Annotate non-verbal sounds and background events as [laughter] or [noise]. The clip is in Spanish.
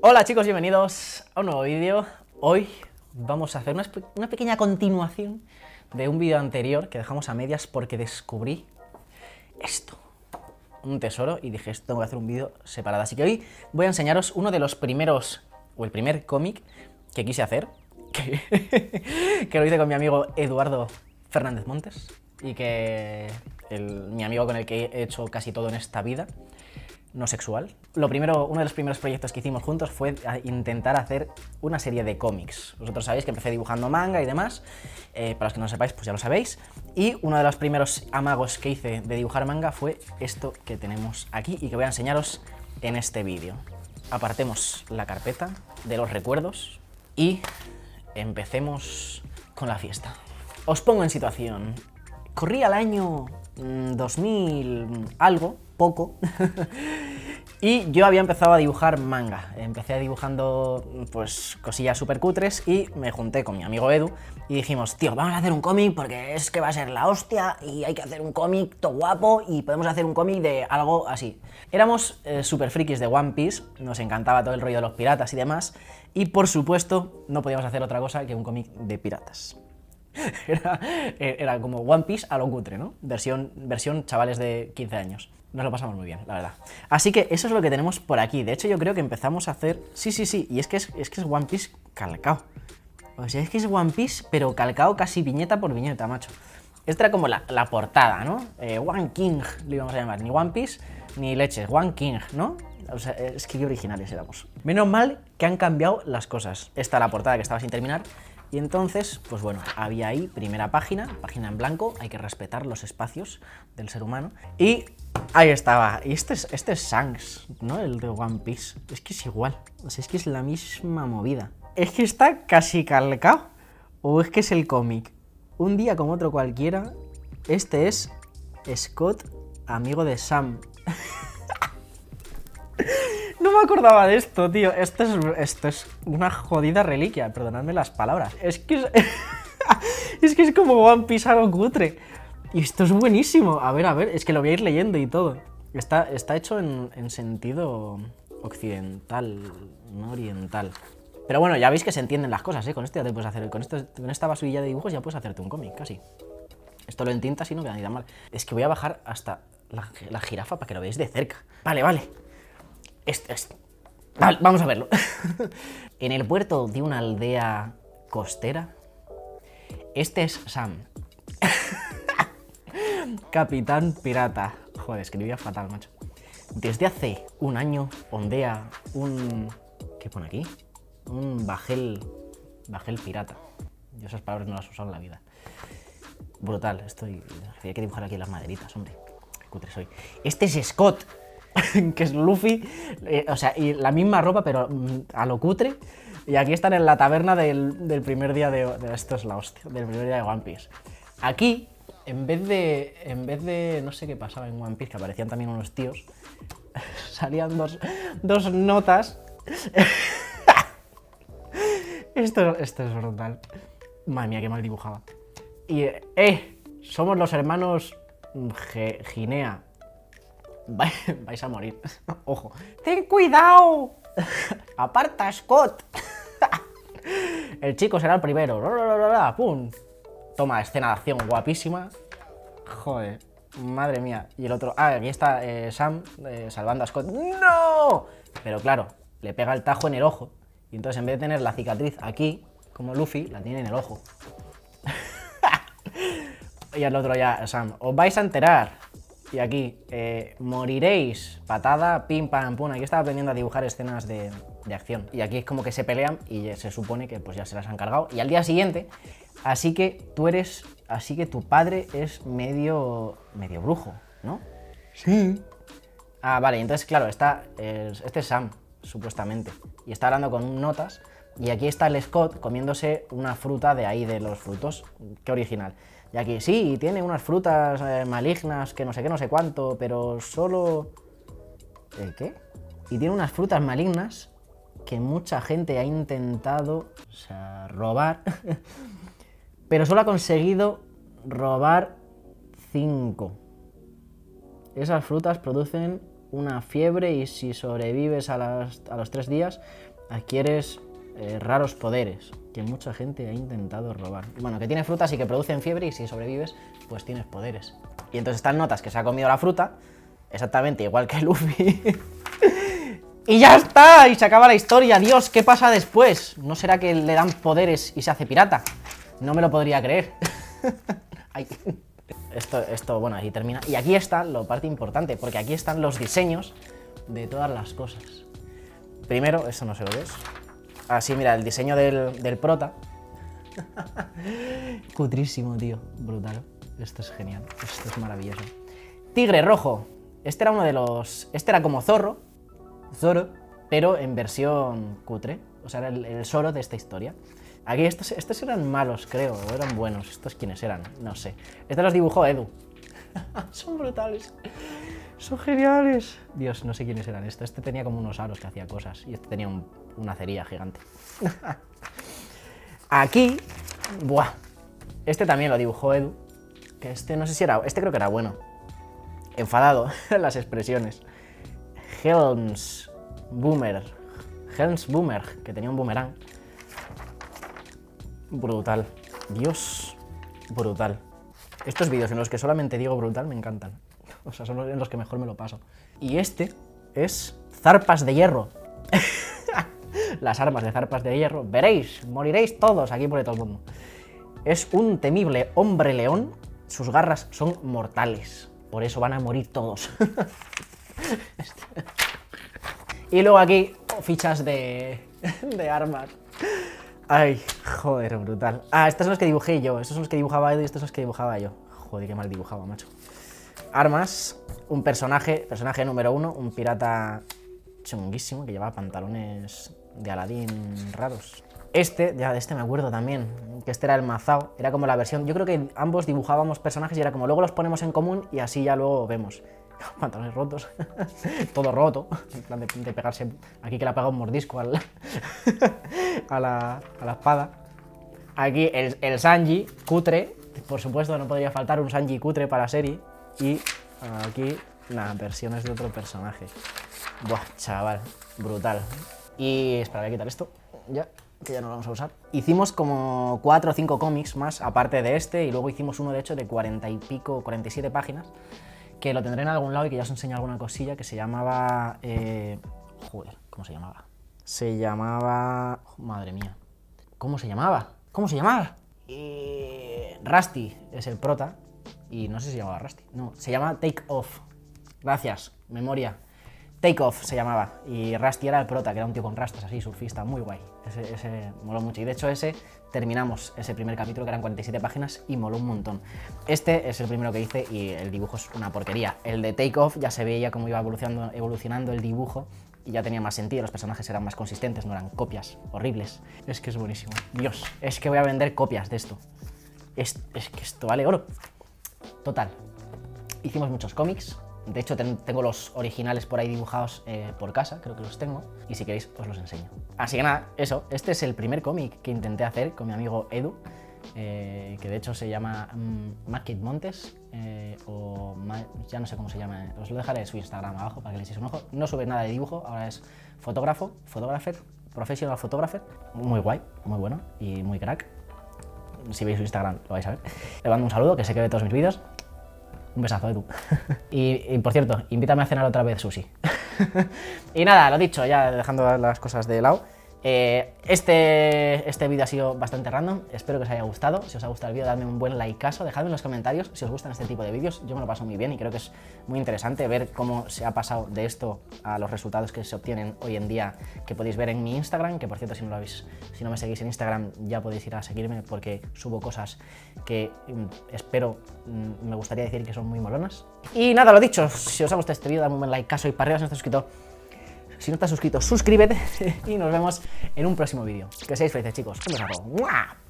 Hola chicos, bienvenidos a un nuevo vídeo. Hoy vamos a hacer una, pequeña continuación de un vídeo anterior que dejamos a medias porque descubrí esto, un tesoro, y dije, esto tengo que hacer un vídeo separado. Así que hoy voy a enseñaros uno de los primeros, o el primer cómic que quise hacer, [laughs] que, que lo hice con mi amigo Eduardo Fernández Montes, y que el- mi amigo con el que he hecho casi todo en esta vida no sexual. Lo primero, uno de los primeros proyectos que hicimos juntos fue intentar hacer una serie de cómics. Vosotros sabéis que empecé dibujando manga y demás. eh, para los que no lo sepáis, pues ya lo sabéis. Y uno de los primeros amagos que hice de dibujar manga fue esto que tenemos aquí y que voy a enseñaros en este vídeo. Apartemos la carpeta de los recuerdos y empecemos con la fiesta. Os pongo en situación. Corría el año mm, 2000 algo, poco, [laughs] y yo había empezado a dibujar manga. Empecé dibujando pues cosillas súper cutres y me junté con mi amigo Edu y dijimos, tío, vamos a hacer un cómic porque es que va a ser la hostia y hay que hacer un cómic todo guapo y podemos hacer un cómic de algo así. Éramos eh, súper frikis de One Piece, nos encantaba todo el rollo de los piratas y demás, y por supuesto no podíamos hacer otra cosa que un cómic de piratas. [laughs] Era, eh, era como One Piece a lo cutre, ¿no? Versión, versión chavales de 15 años. Nos lo pasamos muy bien, la verdad. Así que eso es lo que tenemos por aquí. De hecho, yo creo que empezamos a hacer... Sí, sí, sí. Y es que es, es, que es One Piece calcao. O sea, es que es One Piece, pero calcao casi viñeta por viñeta, macho. Esta era como la, la portada, ¿no? Eh, One King, le íbamos a llamar. Ni One Piece, ni leches. One King, ¿no? O sea, es que originales éramos. Menos mal que han cambiado las cosas. Esta la portada que estaba sin terminar. Y entonces, pues bueno, había ahí primera página, página en blanco, hay que respetar los espacios del ser humano. Y ahí estaba. Y este es, este es Shanks, ¿no? El de One Piece. Es que es igual. O sea, es que es la misma movida. Es que está casi calcado. O es que es el cómic. Un día como otro cualquiera, este es Scott, amigo de Sam. [laughs] Me acordaba de esto, tío. Esto es, esto es una jodida reliquia, perdonadme las palabras. Es que es, [laughs] como One Piece a lo cutre. Y esto es buenísimo. A ver, a ver, es que lo voy a ir leyendo y todo. Está, está hecho en, en sentido occidental, no oriental. Pero bueno, ya veis que se entienden las cosas, ¿eh? Con esto ya te puedes hacer. Con, esto, con esta basurilla de dibujos ya puedes hacerte un cómic, casi. Esto lo entintas y no queda ni tan mal. Es que voy a bajar hasta la jirafa para que lo veáis de cerca. Vale, vale. Vale, vamos a verlo. [laughs] en el puerto de una aldea costera, este es Sam. [laughs] Capitán pirata. Joder, escribía fatal, macho. Desde hace un año ondea un... ¿Qué pone aquí? Un bajel... Bajel pirata. Yo esas palabras no las he usado en la vida. Brutal, estoy... Hay que dibujar aquí las maderitas, hombre. Qué cutre soy. Este es Scott. [laughs] que es Luffy, eh, o sea, y la misma ropa, pero mm, a lo cutre. Y aquí están en la taberna del, del primer día de, Esto es la hostia, del primer día de One Piece. Aquí, en vez de. En vez de. No sé qué pasaba en One Piece, que aparecían también unos tíos. [laughs] salían dos, dos notas. [laughs] esto, esto es brutal. Madre mía, qué mal dibujaba. Y, eh, somos los hermanos Ginea. [laughs] Vais a morir. [laughs] Ojo. ¡Ten cuidado! [laughs] ¡Aparta, Scott! el chico será el primero. ¡Pum! Toma, escena de acción guapísima. Joder. Madre mía. Y el otro. Ah, aquí está eh, Sam eh, salvando a Scott. ¡No! Pero claro, le pega el tajo en el ojo. Y entonces en vez de tener la cicatriz aquí, como Luffy, la tiene en el ojo. y el otro ya, Sam. Os vais a enterar. Y aquí, eh, moriréis, patada, pim, pam, pum. Aquí estaba aprendiendo a dibujar escenas de, de, acción. Y aquí es como que se pelean y se supone que pues ya se las han cargado. Y al día siguiente, así que tú eres, así que tu padre es medio, medio brujo, ¿no? Sí. Ah, vale, entonces claro, está, eh, este es Sam, supuestamente. Y está hablando con notas. Y aquí está el Scott comiéndose una fruta de ahí, de los frutos. Qué original. Y aquí, sí, tiene unas frutas eh, malignas que no sé qué, no sé cuánto, pero solo... ¿Eh, ¿Qué? Y tiene unas frutas malignas que mucha gente ha intentado robar, [laughs] pero solo ha conseguido robar cinco. Esas frutas producen una fiebre y si sobrevives a, los tres días adquieres eh, raros poderes que mucha gente ha intentado robar. Bueno, que tiene frutas y que producen fiebre y si sobrevives pues tienes poderes. Y entonces están notas que se ha comido la fruta, exactamente igual que Luffy. [laughs] ¡Y ya está! Y se acaba la historia. Dios, ¿qué pasa después? ¿No será que le dan poderes y se hace pirata? No me lo podría creer. [laughs] Esto, esto, bueno, ahí termina. Y aquí está lo parte importante, porque aquí están los diseños de todas las cosas. Primero, eso no se lo ves. Así, mira, el diseño del, del prota. [laughs] Cutrísimo, tío. Brutal. Esto es genial. Esto es maravilloso. Tigre rojo. Este era uno de los... Este era como zorro. Zoro. Pero en versión cutre. O sea, era el, el Zoro de esta historia. Aquí estos, estos eran malos, creo, o eran buenos. ¿Estos quiénes eran? No sé. Este los dibujó Edu. [laughs] Son brutales. Son geniales. Dios, no sé quiénes eran estos. Este tenía como unos aros que hacía cosas. Y este tenía una cerilla gigante. [laughs] Aquí... Buah. Este también lo dibujó Edu. Que este no sé si era... Este creo que era bueno. Enfadado. [laughs] las expresiones. Helms Boomer. Helms Boomer, que tenía un boomerang. Brutal. Dios, brutal. Estos vídeos en los que solamente digo brutal me encantan. [laughs] O sea, son en los que mejor me lo paso. Y este es zarpas de hierro. Las armas de zarpas de hierro. Veréis, moriréis todos aquí por todo el mundo. Es un temible hombre león. Sus garras son mortales. Por eso van a morir todos. [laughs] y luego aquí fichas de, de armas. Ay, joder, brutal. Ah, estos son los que dibujé yo. Estos son los que dibujaba Edu y estos son los que dibujaba yo. Joder, qué mal dibujaba, macho. Armas, un personaje, personaje número uno, un pirata chunguísimo que llevaba pantalones de Aladín raros. Este, ya de este me acuerdo también, que este era el Mazao, era como la versión, yo creo que ambos dibujábamos personajes y era como luego los ponemos en común y así ya luego vemos. [laughs] pantalones rotos, [laughs] todo roto, en plan de, pegarse, aquí que le ha pegado un mordisco al, [laughs] a, la, a, la, espada. Aquí el, el, Sanji, cutre, por supuesto no podría faltar un Sanji cutre para serie. Y aquí, nada, versiones de otro personaje. Buah, chaval, brutal. Y espera, voy a quitar esto, ya, que ya no lo vamos a usar. Hicimos como 4 o 5 cómics más, aparte de este, y luego hicimos uno de hecho de 40 y pico, 47 páginas, que lo tendré en algún lado y que ya os enseño alguna cosilla que se llamaba... Eh, joder, ¿cómo se llamaba? Se llamaba... Madre mía. ¿Cómo se llamaba? ¿Cómo se llamaba? Eh, Rusty es el prota y no sé si se llamaba Rusty. No, se llama Take Off. Gracias, memoria. Take Off se llamaba. Y Rusty era el prota, que era un tío con rastas así, surfista, muy guay. Ese, ese moló mucho. Y de hecho ese terminamos ese primer capítulo, que eran 47 páginas, y moló un montón. Este es el primero que hice y el dibujo es una porquería. El de Take Off ya se veía cómo iba evolucionando, evolucionando el dibujo y ya tenía más sentido, los personajes eran más consistentes, no eran copias horribles. Es que es buenísimo. Dios, es que voy a vender copias de esto. Es, es que esto vale oro. Total. Hicimos muchos cómics, de hecho, tengo los originales por ahí dibujados eh, por casa, creo que los tengo, y si queréis os los enseño. Así que nada, eso, este es el primer cómic que intenté hacer con mi amigo Edu, eh, que de hecho se llama um, Montes, eh, o ya no sé cómo se llama, os lo dejaré en su Instagram abajo para que le echéis un ojo. No sube nada de dibujo, ahora es fotógrafo, fotógrafer, professional photographer, muy guay, muy bueno y muy crack. Si veis su Instagram lo vais a ver. Le mando un saludo, que sé que ve todos mis vídeos. Un besazo, Edu. [laughs] y, y por cierto, invítame a cenar otra vez sushi. [laughs] y nada, lo dicho, ya dejando las cosas de lado. Eh, este, este vídeo ha sido bastante random, espero que os haya gustado. Si os ha gustado el vídeo, dadme un buen likeazo, dejadme en los comentarios si os gustan este tipo de vídeos. Yo me lo paso muy bien y creo que es muy interesante ver cómo se ha pasado de esto a los resultados que se obtienen hoy en día, que podéis ver en mi Instagram, que por cierto, si no, lo habéis, si no me seguís en Instagram, ya podéis ir a seguirme porque subo cosas que mm, espero, mm, me gustaría decir que son muy molonas. Y nada, lo dicho, si os ha gustado este vídeo, dadme un buen likeazo y para arriba si no estáis suscrito si no estás suscrito, suscríbete [laughs] y nos vemos en un próximo vídeo. Que seáis felices, chicos. Un.